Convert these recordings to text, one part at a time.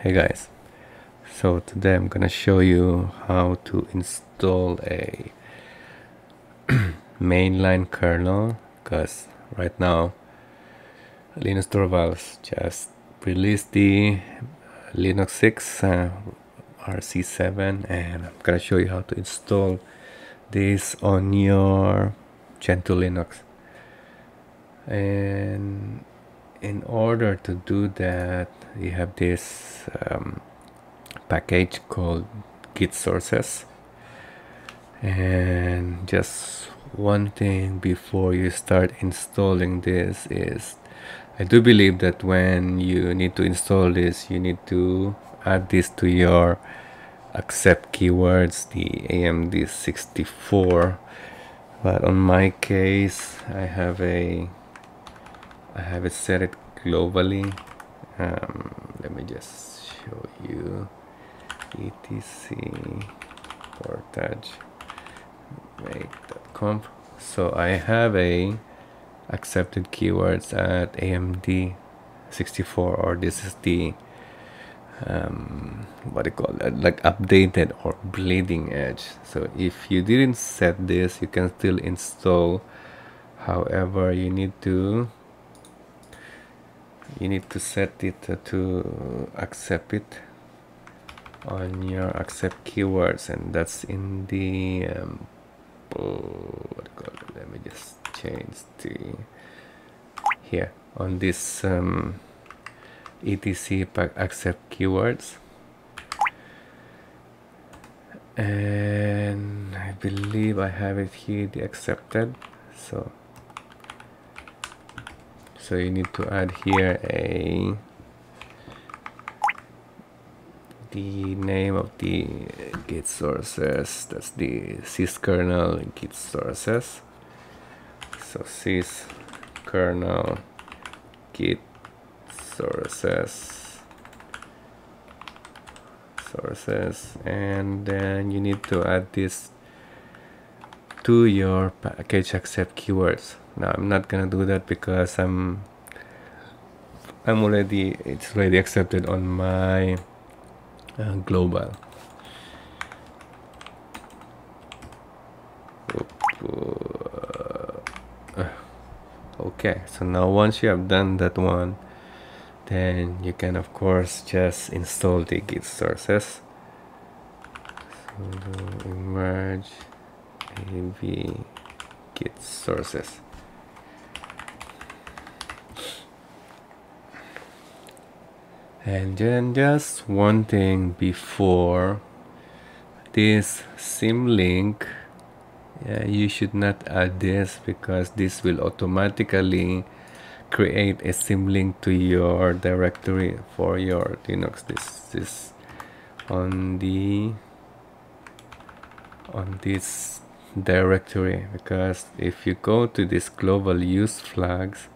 Hey guys, so today I'm gonna show you how to install a mainline kernel because right now Linus Torvalds just released the Linux 6 uh, RC7 and I'm gonna show you how to install this on your Gentoo Linux. And in order to do that you have this um, package called git sources. And just one thing before you start installing this is I do believe that when you need to install this you need to add this to your accept keywords the AMD 64 but on my case I have a I have it set it globally. Um, let me just show you. Etc portage make.conf so I have a accepted keywords at AMD 64 or this is the um, what do you call that? Like updated or bleeding edge. So if you didn't set this you can still install. However you need to you need to set it to accept it on your accept keywords and that's in the um, let me just change to here on this um, etc accept keywords. And I believe I have it here the accepted so so you need to add here a the name of the git sources. That's the syskernel git sources. So syskernel git sources. Sources. And then you need to add this to your package accept keywords now I'm not gonna do that because I'm I'm already it's already accepted on my uh, global. Uh, okay so now once you have done that one then you can of course just install the git sources. So emerge av git sources and then just one thing before this symlink yeah, you should not add this because this will automatically create a symlink to your directory for your linux. This is on the on this directory because if you go to this global use flags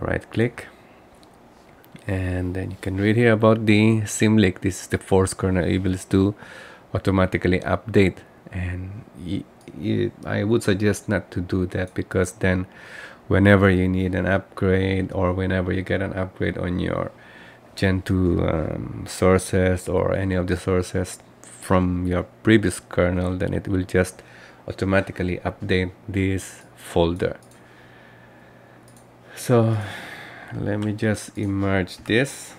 right click and then you can read here about the symlink this is the force kernel. Enables to automatically update. And I would suggest not to do that because then whenever you need an upgrade or whenever you get an upgrade on your Gentoo um, sources or any of the sources from your previous kernel then it will just automatically update this folder. So let me just emerge this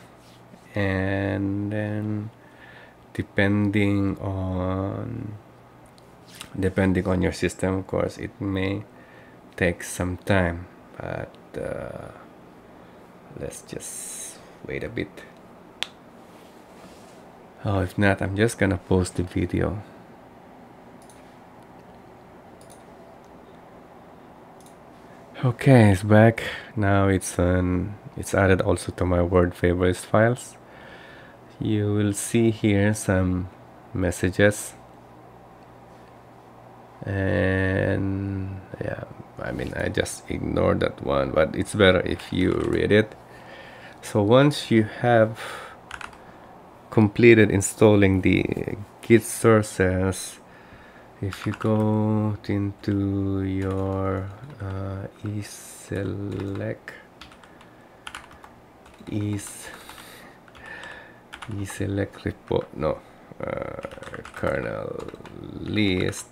and then depending on depending on your system of course it may take some time but uh, let's just wait a bit. Oh if not I'm just gonna post the video okay it's back. Now it's an it's added also to my world favorites files. You will see here some messages. And yeah I mean I just ignored that one but it's better if you read it. So once you have completed installing the git sources if you go into your uh, eselect is you select report no uh, kernel list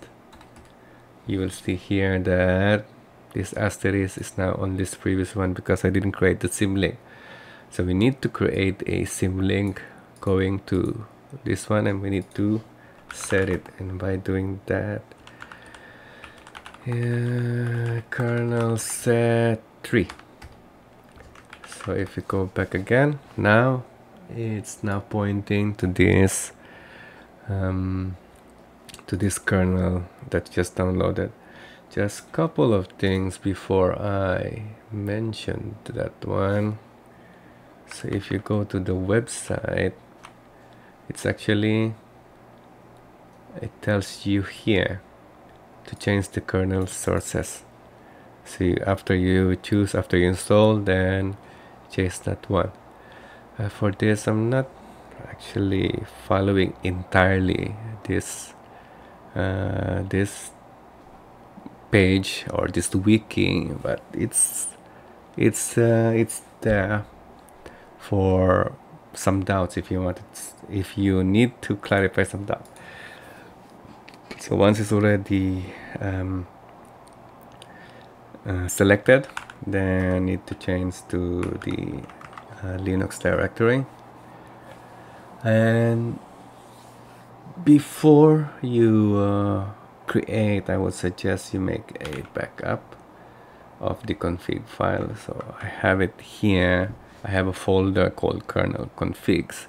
you will see here that this asterisk is now on this previous one because I didn't create the symlink so we need to create a symlink going to this one and we need to set it and by doing that uh, kernel set 3 so if we go back again now it's now pointing to this um, to this kernel that just downloaded. Just couple of things before I mentioned that one. So if you go to the website it's actually it tells you here to change the kernel sources. See after you choose after you install then change that one. Uh, for this I'm not actually following entirely this uh, this page or this wiki but it's it's uh, it's there for some doubts if you want it, if you need to clarify some doubt so once it's already um, uh, selected then I need to change to the uh, Linux directory. And before you uh, create I would suggest you make a backup of the config file. So I have it here. I have a folder called kernel configs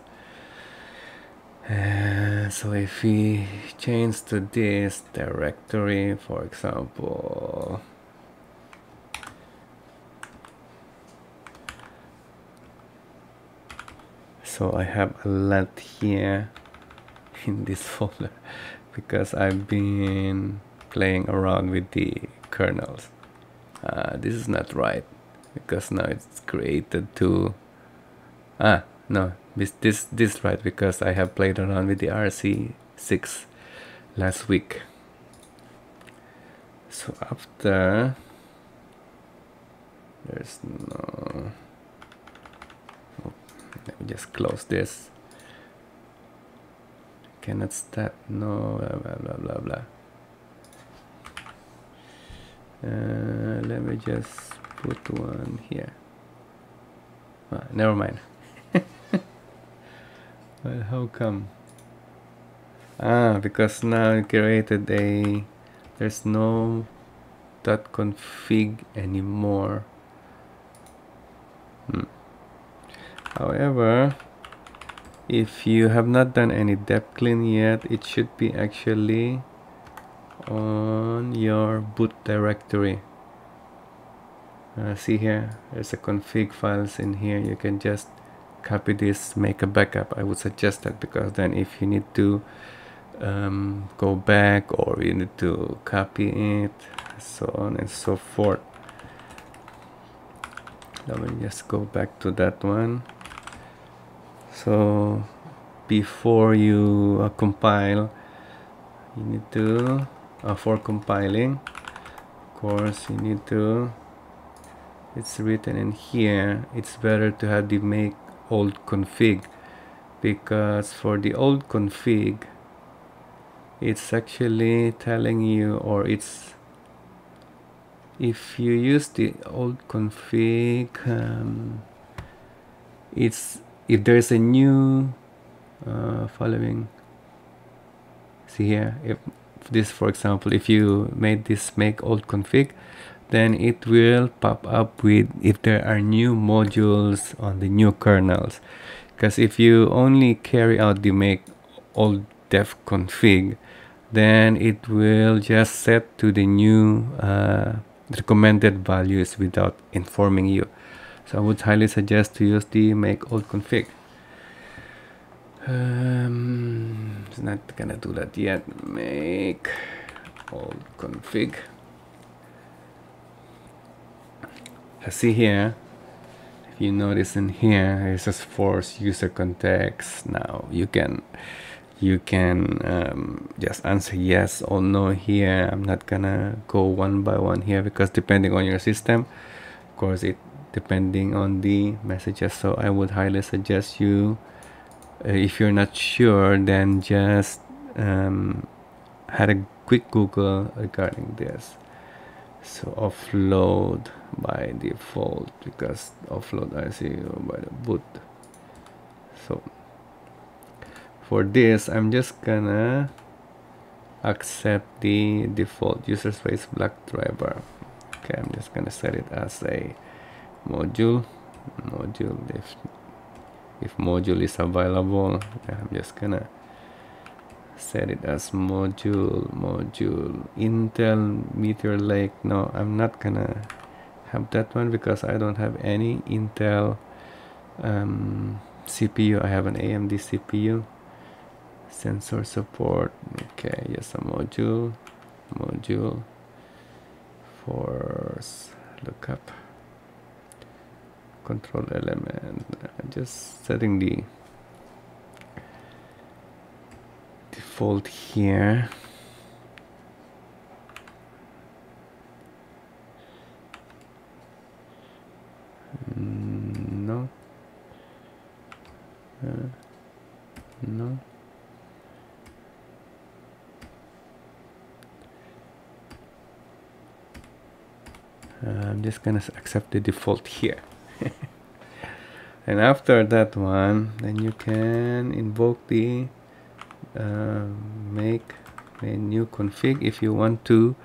uh, so if we change to this directory for example so I have a lot here in this folder because I've been playing around with the kernels. Uh, this is not right because now it's created to ah no this this this right because I have played around with the RC6 last week. So after there's no let me just close this. Cannot start no blah blah blah blah blah. Uh, let me just put one here. Ah, never mind how come ah because now I created a there's no dot config anymore hmm. However, if you have not done any dep clean yet, it should be actually on your boot directory. Uh, see here, there's a config files in here. You can just copy this, make a backup. I would suggest that because then if you need to um, go back or you need to copy it, so on and so forth. Let me just go back to that one so before you uh, compile you need to uh, for compiling of course you need to it's written in here it's better to have the make old config because for the old config it's actually telling you or it's if you use the old config um, it's if there is a new uh, following see here if this for example if you made this make old config then it will pop up with if there are new modules on the new kernels. Because if you only carry out the make old def config then it will just set to the new uh, recommended values without informing you. So I would highly suggest to use the make old config. Um, it's not gonna do that yet. Make old config See here if you notice in here it says force user context. Now you can you can um, just answer yes or no here. I'm not gonna go one by one here because depending on your system of course it depending on the messages. So I would highly suggest you uh, if you're not sure then just um, had a quick google regarding this so offload by default because offload RCU by the boot. So for this I'm just gonna accept the default user space block driver. Okay I'm just gonna set it as a module. Module if if module is available I'm just gonna set it as module module. Intel Meteor Lake. No I'm not gonna have that one because I don't have any Intel um, CPU I have an AMD CPU sensor support. Okay yes a module. Module. Force. Lookup control element. Just setting the default here. Mm, no. Uh, no. Uh, I'm just gonna accept the default here. And after that one then you can invoke the uh, make menuconfig if you want to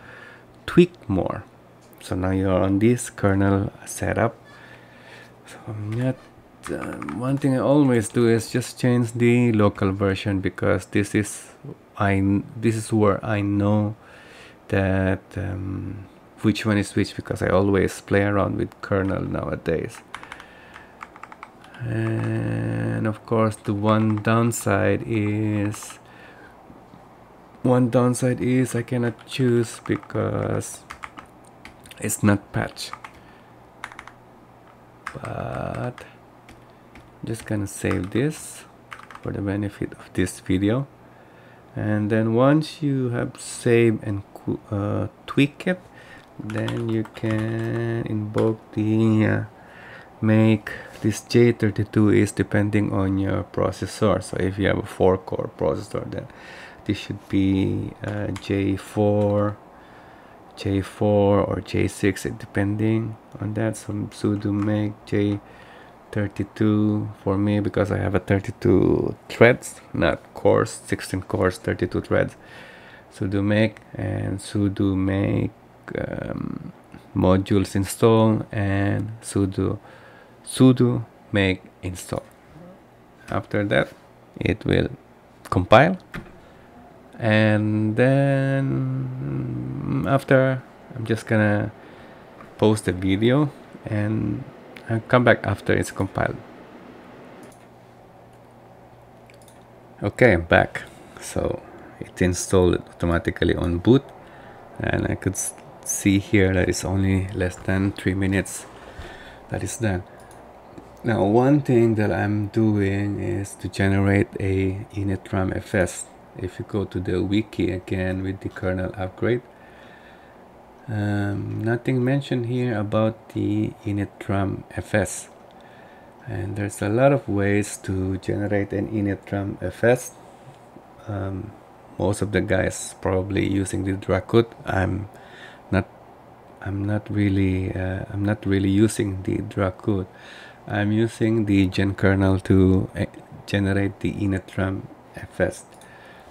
tweak more. So now you're on this kernel setup. So I'm not uh, one thing I always do is just change the local version because this is I this is where I know that um, which one is which because I always play around with kernel nowadays and of course the one downside is one downside is I cannot choose because it's not patch. But just gonna save this for the benefit of this video. And then once you have saved and uh, tweak it then you can invoke the uh, make this J32 is depending on your processor. So if you have a 4 core processor then this should be uh, J4 J4 or J6 depending on that. So sudo make J32 for me because I have a 32 threads not cores 16 cores 32 threads. Sudo make and sudo make um, modules install and sudo sudo make install. After that it will compile. And then after I'm just gonna post the video and I'll come back after it's compiled. Okay I'm back. So it installed automatically on boot. And I could see here that it's only less than three minutes that is done now one thing that I'm doing is to generate a initram fs if you go to the wiki again with the kernel upgrade um, nothing mentioned here about the initram fs and there's a lot of ways to generate an initram fs um, most of the guys probably using the Dracut I'm not I'm not really uh, I'm not really using the Dracut. I'm using the genkernel to uh, generate the initram fs.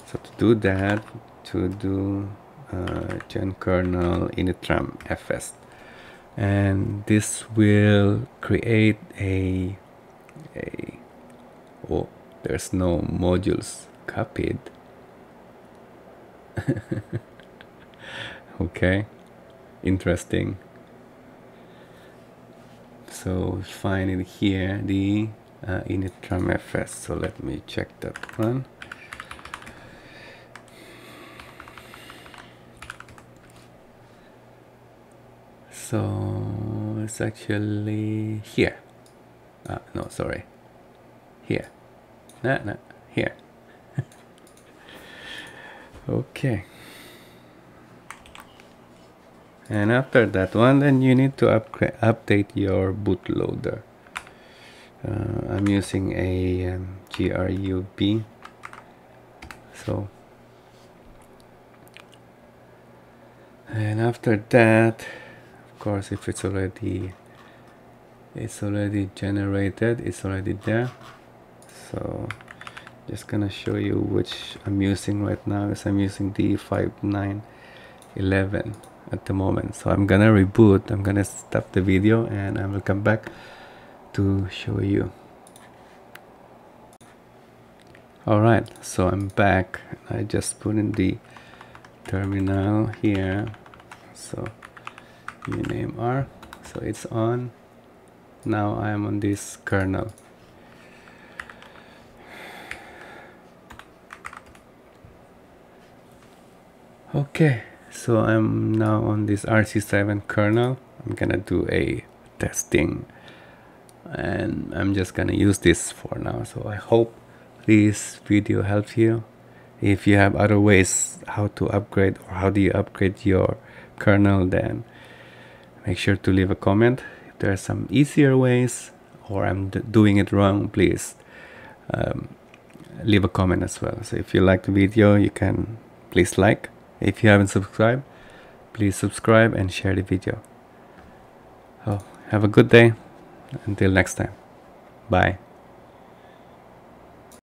So to do that, to do uh, genkernel initram fs, and this will create a a oh there's no modules copied. okay interesting so find it here the uh, fs so let me check that one. So it's actually here. Ah, no sorry. Here. No no here. Okay and after that one then you need to update your bootloader. Uh, I'm using a um, GRUB so. And after that of course if it's already it's already generated it's already there. So just gonna show you which I'm using right now is I'm using the 5911 at the moment. So I'm gonna reboot I'm gonna stop the video and I will come back to show you. Alright so I'm back I just put in the terminal here. So name R so it's on. Now I am on this kernel. Okay so I'm now on this RC7 kernel. I'm gonna do a testing. And I'm just gonna use this for now. So I hope this video helps you. If you have other ways how to upgrade or how do you upgrade your kernel then make sure to leave a comment. If there are some easier ways or I'm doing it wrong please um, leave a comment as well. So if you like the video you can please like if you haven't subscribed please subscribe and share the video. Oh have a good day. Until next time. Bye